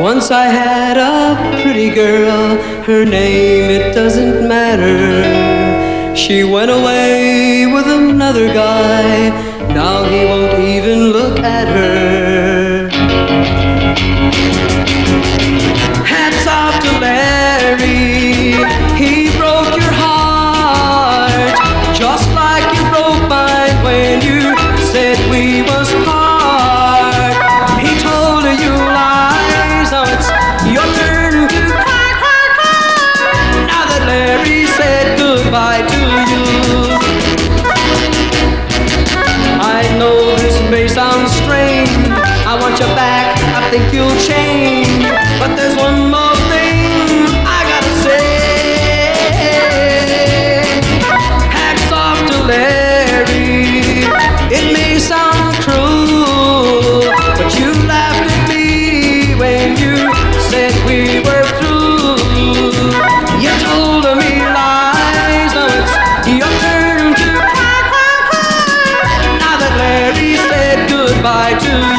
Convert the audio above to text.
Once I had a pretty girl, her name it doesn't matter. She went away with another guy, now he won't even look at her. I know this may sound strange. I want you back. I think you'll change. Your turn to cry, cry, cry. Now that Larry said goodbye to you.